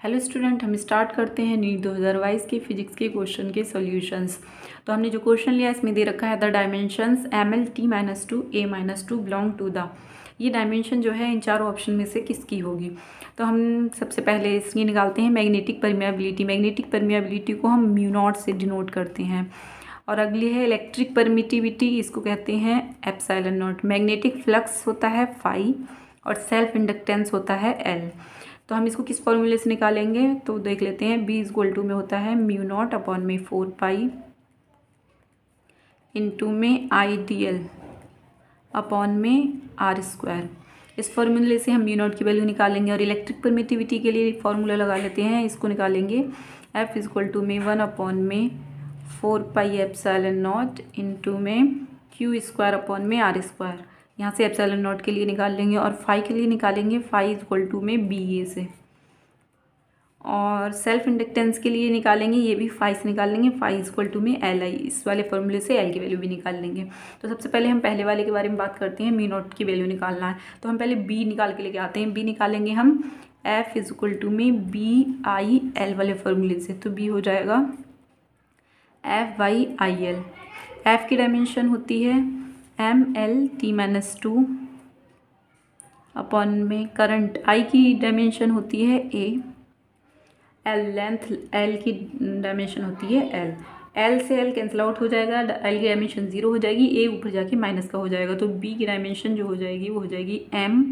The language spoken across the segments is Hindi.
हेलो स्टूडेंट, हम स्टार्ट करते हैं नीट दो हज़ार बाईस के फिजिक्स के क्वेश्चन के सॉल्यूशंस। तो हमने जो क्वेश्चन लिया, इसमें दे रखा है the dimensions M L T minus two, A minus two, belong to the. ये डायमेंशन जो है, इन चारों ऑप्शन में से किसकी होगी? तो हम सबसे पहले इसकी निकालते हैं मैग्नेटिक परमियाबिलिटी। मैग्नेटिक परमियाबिलिटी को हम म्यू नॉट से डिनोट करते हैं। और अगली है इलेक्ट्रिक परमिटिविटी, इसको कहते हैं एप्साइलन नॉट। मैग्नेटिक फ्लक्स होता है फाइव और सेल्फ इंडक्टेंस होता है एल। तो हम इसको किस फॉर्मूले से निकालेंगे? तो देख लेते हैं बी इज़ टू में होता है म्यू नॉट अपॉन में फोर पाई इंटू में आई डी एल अपॉन में आर स्क्वायर इस फॉर्मूले से हम म्यू नॉट की वैल्यू निकालेंगे और इलेक्ट्रिक परमिटिविटी के लिए फॉर्मूला लगा लेते हैं। इसको निकालेंगे। एफ़ इज़ टू में वन अपॉन में four pi epsilon naught into में क्यू स्क्वायर अपॉन में आर स्क्वायर यहाँ से एप्सैलन नॉट के लिए निकाल लेंगे और फाइव के लिए निकालेंगे फाइव इक्वल टू में बी ए से। और सेल्फ इंडक्टेंस के लिए निकालेंगे, ये भी फाइव से निकाल लेंगे फाइव इक्वल टू में एल आई इस वाले फॉर्मूले से एल की वैल्यू भी निकाल लेंगे। तो सबसे पहले हम पहले वाले के बारे में बात करते हैं मी नॉट की वैल्यू निकालना है। तो हम पहले बी निकाल के लेके आते हैं। बी निकालेंगे हम एफ़ इज़ इक्वल टू में बी आई एल वाले फॉर्मूले से। तो बी हो जाएगा F by I L F की डायमेंशन होती है M L T minus two upon में करंट आई की डायमेंशन होती है ए एल लेंथ एल की डायमेंशन होती है एल एल से एल कैंसिल आउट हो जाएगा एल की डायमेंशन ज़ीरो हो जाएगी ए ऊपर जाके माइनस का हो जाएगा तो बी की डायमेंशन जो हो जाएगी, वो हो जाएगी एम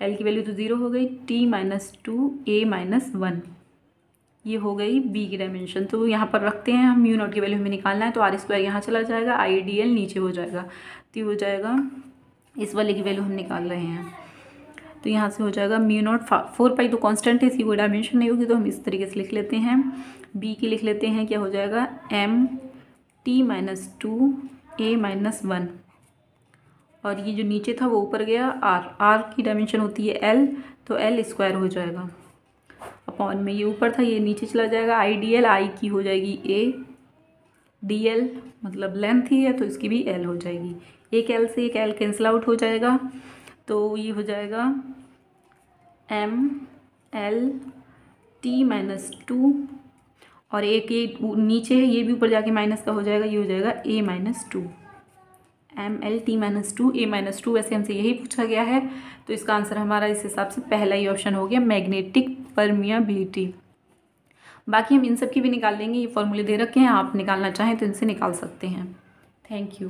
एल की वैल्यू तो ज़ीरो हो गई T minus two A minus one ये हो गई बी की डायमेंशन तो यहाँ पर रखते हैं हम यू नॉट की वैल्यू हमें निकालना है तो आर स्क्वायर यहाँ चला जाएगा आई डी एल नीचे हो जाएगा. तो हो जाएगा, इस वाले की वैल्यू हम निकाल रहे हैं. तो यहाँ से हो जाएगा म्यू नॉट फोर पाई तो कांस्टेंट है, इसकी कोई डायमेंशन नहीं होगी तो हम इस तरीके से लिख लेते हैं. बी की लिख लेते हैं, क्या हो जाएगा M T minus two A minus one और ये जो नीचे था वो ऊपर गया आर आर की डायमेंशन होती है एल तो एल स्क्वायर हो जाएगा. अपॉन में, ये ऊपर था, ये नीचे चला जाएगा आई डी एल आई की हो जाएगी ए डी एल मतलब लेंथ ही है तो इसकी भी एल हो जाएगी। एक एल से एक एल कैंसिल आउट हो जाएगा तो ये हो जाएगा M L T minus two और एक ये नीचे है, ये भी ऊपर जाके माइनस का हो जाएगा, ये हो जाएगा A minus two M L T minus two A minus two वैसे हमसे यही पूछा गया है तो इसका आंसर हमारा इस हिसाब से पहला ही ऑप्शन हो गया मैग्नेटिक परमियाबिलिटी बाकी हम इन सब की भी निकाल लेंगे, ये फॉर्मूले दे रखे हैं, आप निकालना चाहें तो इनसे निकाल सकते हैं। Thank you